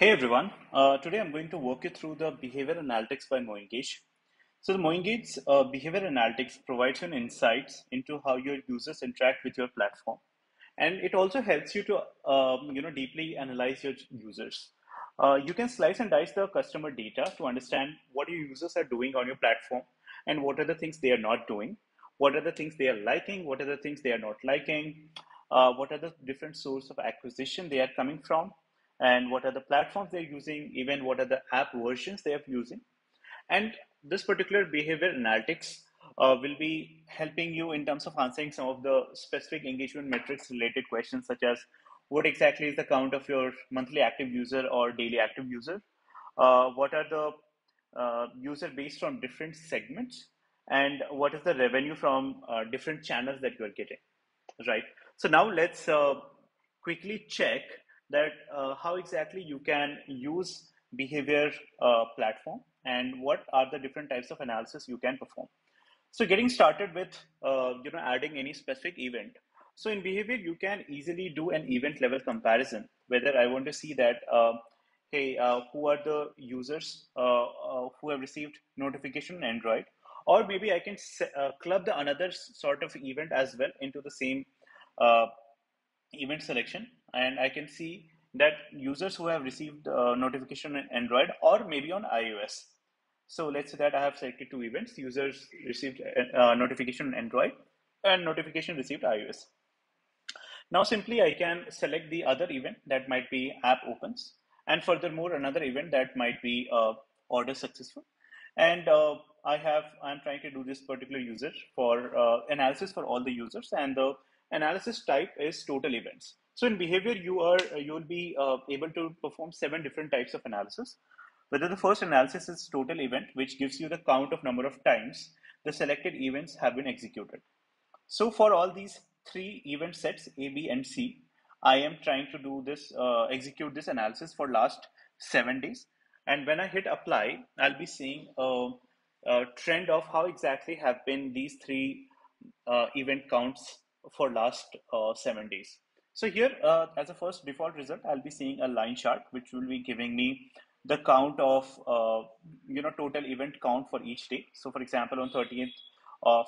Hey everyone, uh, today I'm going to walk you through the behavior analytics by MoEngage. So the MoEngage uh, behavior analytics provides you insights into how your users interact with your platform. And it also helps you to um, you know, deeply analyze your users. Uh, you can slice and dice the customer data to understand what your users are doing on your platform and what are the things they are not doing, what are the things they are liking, what are the things they are not liking, uh, what are the different source of acquisition they are coming from, and what are the platforms they're using, even what are the app versions they are using. And this particular behavior analytics uh, will be helping you in terms of answering some of the specific engagement metrics related questions, such as what exactly is the count of your monthly active user or daily active user? Uh, what are the uh, user based from different segments? And what is the revenue from uh, different channels that you are getting, right? So now let's uh, quickly check that uh, how exactly you can use behavior uh, platform and what are the different types of analysis you can perform. So getting started with uh, you know adding any specific event. So in behavior, you can easily do an event level comparison. Whether I want to see that, uh, hey, uh, who are the users uh, who have received notification on Android, or maybe I can club the another sort of event as well into the same event selection and I can see that users who have received uh, notification on Android or maybe on iOS. So let's say that I have selected two events, users received uh, notification on Android and notification received iOS. Now simply I can select the other event that might be app opens and furthermore another event that might be uh, order successful. And uh, I have, I'm trying to do this particular user for uh, analysis for all the users and the analysis type is total events. So in behavior, you are you will be uh, able to perform seven different types of analysis. Whether the first analysis is total event, which gives you the count of number of times the selected events have been executed. So for all these three event sets, A, B, and C, I am trying to do this, uh, execute this analysis for last seven days. And when I hit apply, I'll be seeing a, a trend of how exactly have been these three uh, event counts for last uh, seven days. So here, uh, as a first default result, I'll be seeing a line chart, which will be giving me the count of, uh, you know, total event count for each day. So for example, on 13th of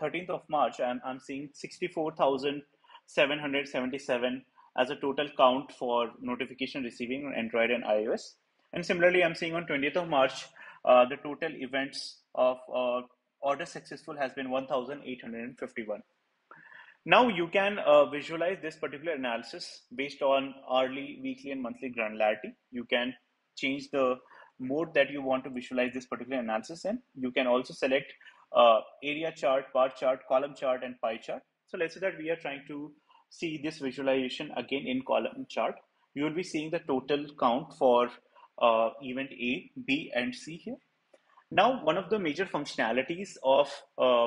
13th uh, of March, I'm, I'm seeing 64,777 as a total count for notification receiving on Android and iOS. And similarly, I'm seeing on 20th of March, uh, the total events of uh, order successful has been 1,851. Now you can uh, visualize this particular analysis based on hourly, weekly, and monthly granularity. You can change the mode that you want to visualize this particular analysis in. You can also select uh, area chart, bar chart, column chart, and pie chart. So let's say that we are trying to see this visualization again in column chart. You will be seeing the total count for uh, event A, B, and C here. Now, one of the major functionalities of uh,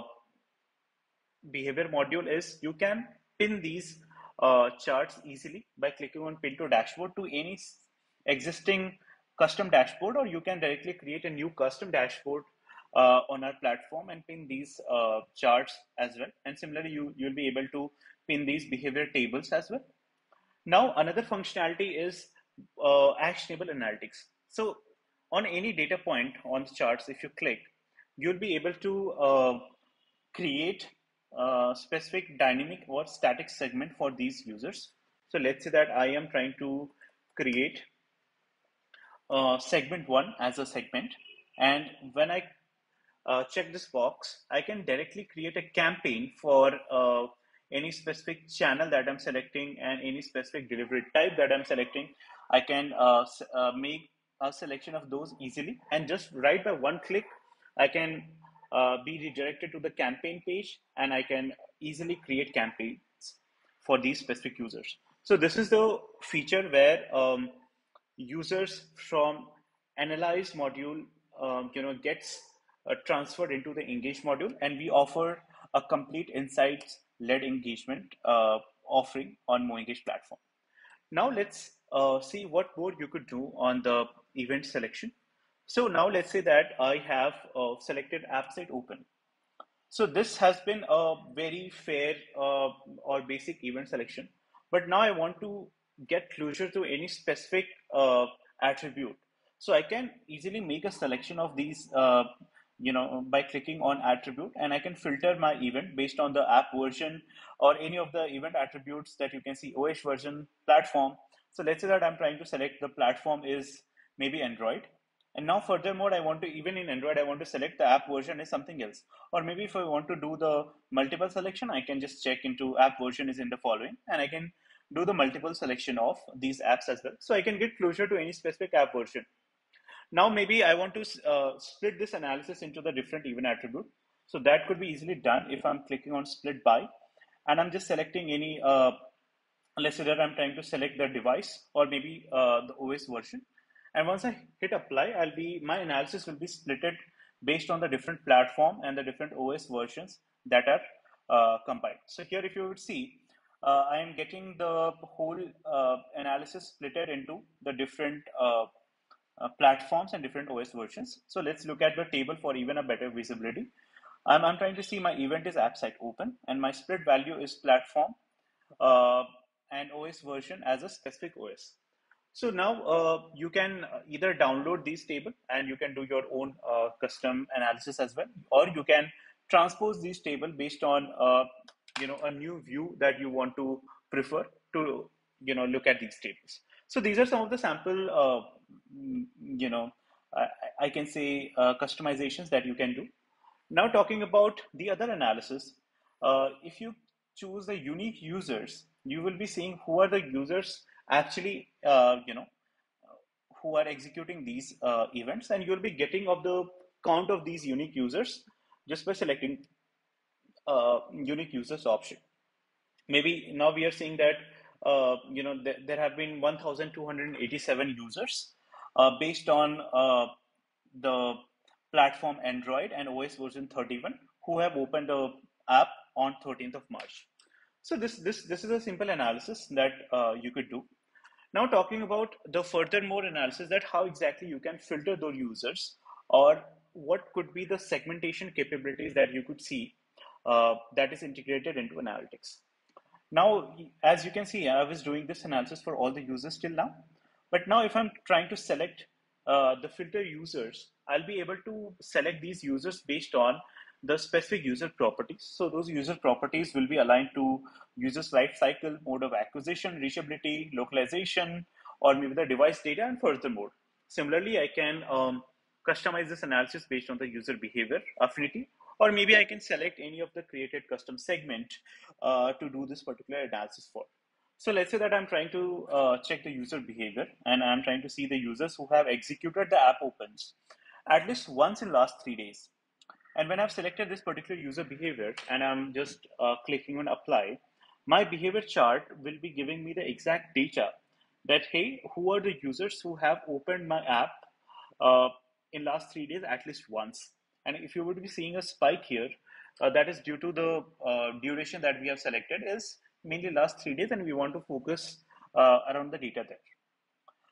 behavior module is you can pin these uh, charts easily by clicking on pin to dashboard to any existing custom dashboard or you can directly create a new custom dashboard uh, on our platform and pin these uh, charts as well. And similarly you you'll be able to pin these behavior tables as well. Now another functionality is uh, actionable analytics. So on any data point on the charts if you click you'll be able to uh, create uh, specific dynamic or static segment for these users. So let's say that I am trying to create uh, segment one as a segment. And when I uh, check this box, I can directly create a campaign for uh, any specific channel that I'm selecting and any specific delivery type that I'm selecting. I can uh, uh, make a selection of those easily and just right by one click, I can uh, be redirected to the campaign page and I can easily create campaigns for these specific users. So this is the feature where um, users from analyze module um, you know gets uh, transferred into the engage module and we offer a complete insights led engagement uh, offering on MoEngage platform. Now let's uh, see what more you could do on the event selection. So now let's say that I have uh, selected app site open. So this has been a very fair uh, or basic event selection. But now I want to get closure to any specific uh, attribute. So I can easily make a selection of these, uh, you know, by clicking on attribute and I can filter my event based on the app version or any of the event attributes that you can see OS version platform. So let's say that I'm trying to select the platform is maybe Android. And now furthermore, I want to, even in Android, I want to select the app version is something else. Or maybe if I want to do the multiple selection, I can just check into app version is in the following and I can do the multiple selection of these apps as well. So I can get closer to any specific app version. Now maybe I want to uh, split this analysis into the different even attribute. So that could be easily done if I'm clicking on split by and I'm just selecting any, uh, let's say that I'm trying to select the device or maybe uh, the OS version. And once I hit apply, I'll be, my analysis will be splitted based on the different platform and the different OS versions that are uh, combined. So here, if you would see, uh, I am getting the whole uh, analysis splitted into the different uh, uh, platforms and different OS versions. So let's look at the table for even a better visibility. I'm, I'm trying to see my event is app site open and my split value is platform uh, and OS version as a specific OS. So now uh, you can either download these table and you can do your own uh, custom analysis as well, or you can transpose these table based on uh, you know a new view that you want to prefer to you know look at these tables. So these are some of the sample uh, you know I, I can say uh, customizations that you can do. Now talking about the other analysis, uh, if you choose the unique users, you will be seeing who are the users actually, uh, you know, who are executing these uh, events, and you'll be getting of the count of these unique users just by selecting uh, unique users option. Maybe now we are seeing that uh, you know th there have been 1,287 users uh, based on uh, the platform Android and OS version 31 who have opened the app on 13th of March. So this this this is a simple analysis that you could do. Now talking about the furthermore analysis that how exactly you can filter those users or what could be the segmentation capabilities that you could see uh, that is integrated into analytics. Now, as you can see, I was doing this analysis for all the users till now. But now if I'm trying to select uh, the filter users, I'll be able to select these users based on the specific user properties. So those user properties will be aligned to users life cycle, mode of acquisition, reachability, localization, or maybe the device data and furthermore. Similarly, I can um, customize this analysis based on the user behavior affinity, or maybe I can select any of the created custom segment uh, to do this particular analysis for. So let's say that I'm trying to uh, check the user behavior and I'm trying to see the users who have executed the app opens at least once in last three days. And when I've selected this particular user behavior and I'm just uh, clicking on apply, my behavior chart will be giving me the exact data that, hey, who are the users who have opened my app uh, in last three days at least once. And if you would be seeing a spike here, uh, that is due to the uh, duration that we have selected is mainly last three days and we want to focus uh, around the data there.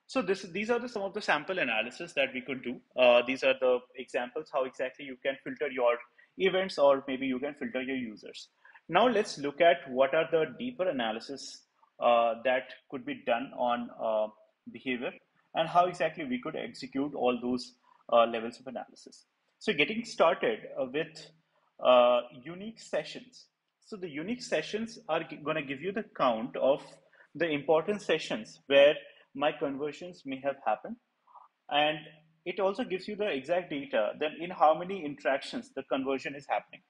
So this, these are the, some of the sample analysis that we could do. Uh, these are the examples how exactly you can filter your events or maybe you can filter your users. Now let's look at what are the deeper analysis uh, that could be done on uh, behavior and how exactly we could execute all those uh, levels of analysis. So getting started uh, with uh, unique sessions. So the unique sessions are going to give you the count of the important sessions where my conversions may have happened. And it also gives you the exact data then in how many interactions the conversion is happening.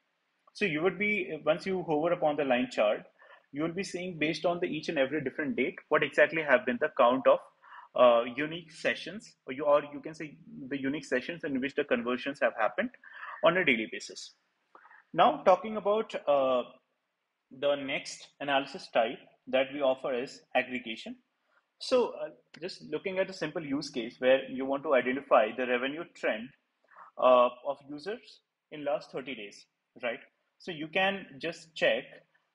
So you would be, once you hover upon the line chart, you will be seeing based on the each and every different date, what exactly have been the count of uh, unique sessions, or you, or you can say the unique sessions in which the conversions have happened on a daily basis. Now talking about uh, the next analysis type that we offer is aggregation. So uh, just looking at a simple use case where you want to identify the revenue trend uh, of users in last 30 days, right? So you can just check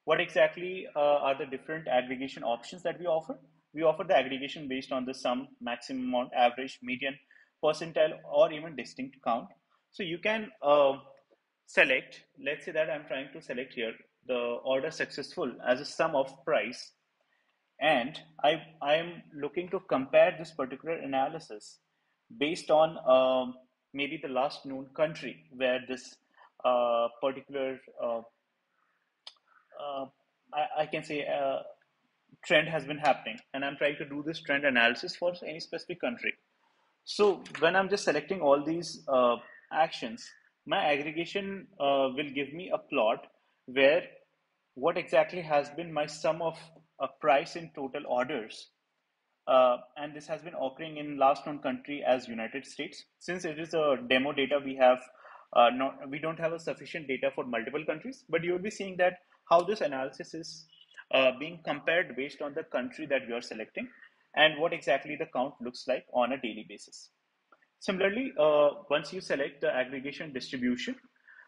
what exactly uh, are the different aggregation options that we offer. We offer the aggregation based on the sum, maximum amount, average, median, percentile, or even distinct count. So you can uh, select, let's say that I'm trying to select here the order successful as a sum of price and I I am looking to compare this particular analysis based on um, maybe the last known country where this uh, particular uh, uh, I, I, can say uh, trend has been happening and I'm trying to do this trend analysis for any specific country. So when I'm just selecting all these uh, actions, my aggregation uh, will give me a plot where what exactly has been my sum of a price in total orders. Uh, and this has been occurring in last known country as United States. Since it is a demo data, we have uh, not, we don't have a sufficient data for multiple countries, but you will be seeing that how this analysis is uh, being compared based on the country that you are selecting and what exactly the count looks like on a daily basis. Similarly, uh, once you select the aggregation distribution,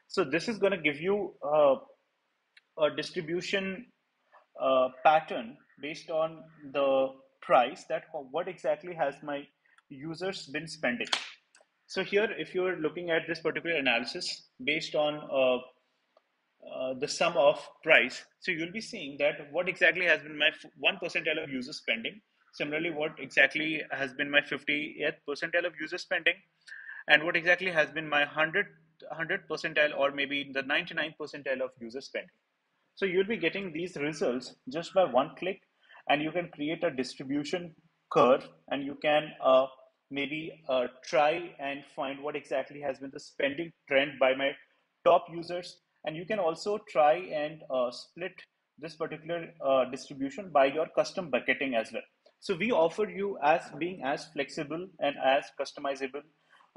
so this is going to give you uh, a distribution uh, pattern based on the price that what exactly has my users been spending. So here, if you're looking at this particular analysis based on uh, uh, the sum of price, so you'll be seeing that what exactly has been my one percentile of user spending. Similarly, what exactly has been my 50th percentile of user spending, and what exactly has been my 100 100 percentile or maybe the 99 percentile of user spending. So you'll be getting these results just by one click and you can create a distribution curve and you can uh, maybe uh, try and find what exactly has been the spending trend by my top users. And you can also try and uh, split this particular uh, distribution by your custom bucketing as well. So we offer you as being as flexible and as customizable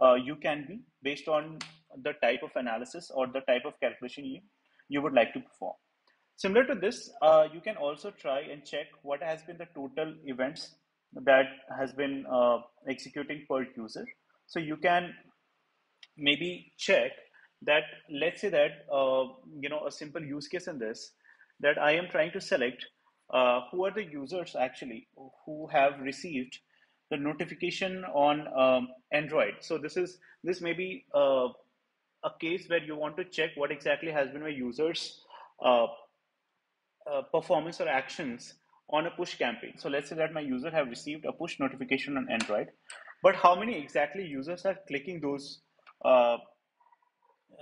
uh, you can be based on the type of analysis or the type of calculation you, you would like to perform. Similar to this, uh, you can also try and check what has been the total events that has been uh, executing per user. So you can maybe check that, let's say that, uh, you know, a simple use case in this, that I am trying to select uh, who are the users actually who have received the notification on um, Android. So this is, this may be uh, a case where you want to check what exactly has been my users uh, performance or actions on a push campaign. So let's say that my user have received a push notification on Android, but how many exactly users are clicking those uh,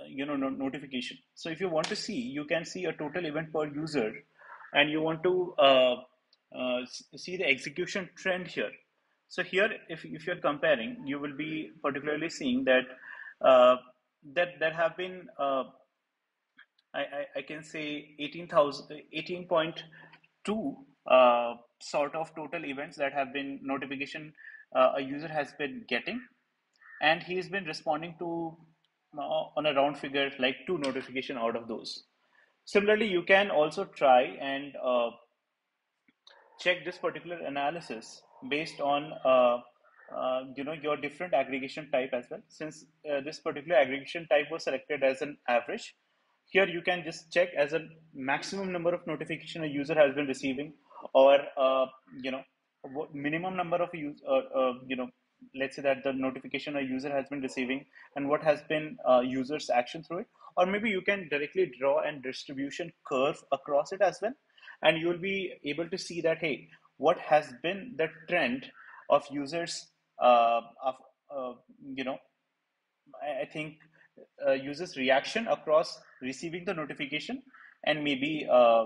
you know no notification. So if you want to see, you can see a total event per user, and you want to uh, uh, see the execution trend here. So here, if, if you're comparing, you will be particularly seeing that uh, that there have been uh, I, I, I can say 18.2 uh, sort of total events that have been notification uh, a user has been getting. And he's been responding to uh, on a round figure like two notification out of those. Similarly you can also try and uh, check this particular analysis based on uh, uh, you know your different aggregation type as well. Since this particular aggregation type was selected as an average here you can just check as a maximum number of notification a user has been receiving or uh, you know minimum number of use uh, uh, you know let's say that the notification a user has been receiving and what has been uh, users action through it. Or maybe you can directly draw a distribution curve across it as well. And you will be able to see that hey what has been the trend of users uh, of uh, you know I think uh, user's reaction across receiving the notification and maybe uh,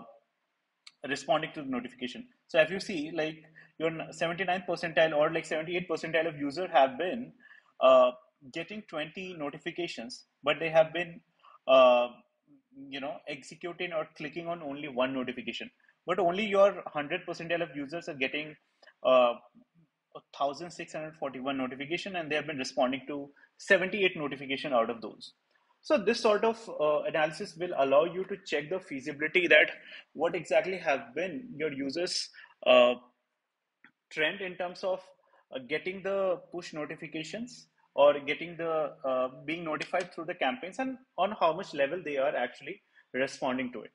responding to the notification. So if you see like your 79th percentile or like 78 percentile of user have been uh, getting 20 notifications, but they have been uh, you know executing or clicking on only one notification. But only your 100 percentile of users are getting uh, 1641 notification and they have been responding to 78 notification out of those. So this sort of uh, analysis will allow you to check the feasibility that what exactly have been your users uh, trend in terms of uh, getting the push notifications or getting the uh, being notified through the campaigns and on how much level they are actually responding to it.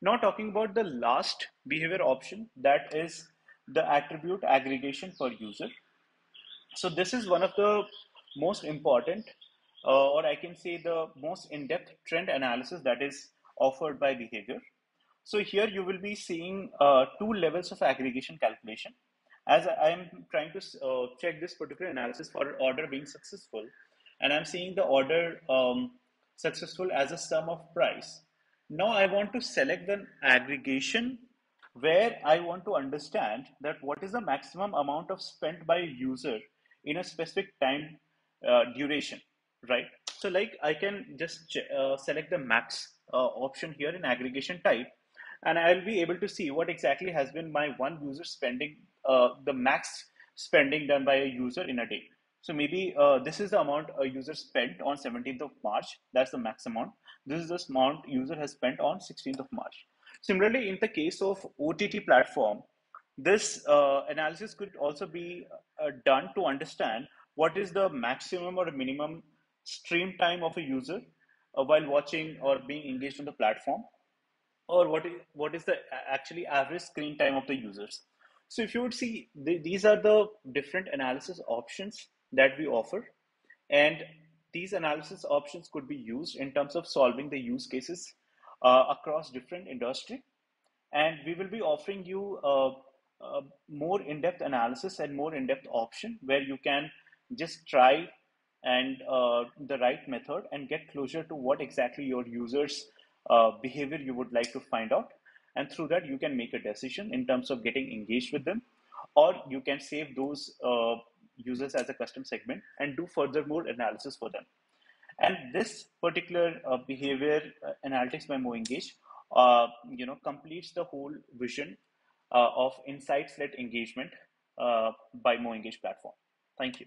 Now talking about the last behavior option that is the attribute aggregation per user. So this is one of the most important uh, or I can say the most in-depth trend analysis that is offered by behavior. So here you will be seeing uh, two levels of aggregation calculation. As I am trying to uh, check this particular analysis for order being successful, and I'm seeing the order um, successful as a sum of price. Now I want to select the aggregation where I want to understand that what is the maximum amount of spent by a user in a specific time uh, duration, right? So like I can just uh, select the max uh, option here in aggregation type, and I'll be able to see what exactly has been my one user spending, uh, the max spending done by a user in a day. So maybe uh, this is the amount a user spent on 17th of March. That's the max amount. This is the amount user has spent on 16th of March. Similarly, in the case of OTT platform, this uh, analysis could also be uh, done to understand what is the maximum or minimum stream time of a user uh, while watching or being engaged on the platform, or what is, what is the actually average screen time of the users. So if you would see, the, these are the different analysis options that we offer. And these analysis options could be used in terms of solving the use cases across different industry. And we will be offering you a, a more in-depth analysis and more in-depth option where you can just try and uh, the right method and get closer to what exactly your users uh, behavior you would like to find out and through that you can make a decision in terms of getting engaged with them or you can save those uh, users as a custom segment and do further more analysis for them. And this particular uh, behavior uh, analytics by MoEngage, uh, you know, completes the whole vision uh, of insights-led engagement uh, by MoEngage platform. Thank you.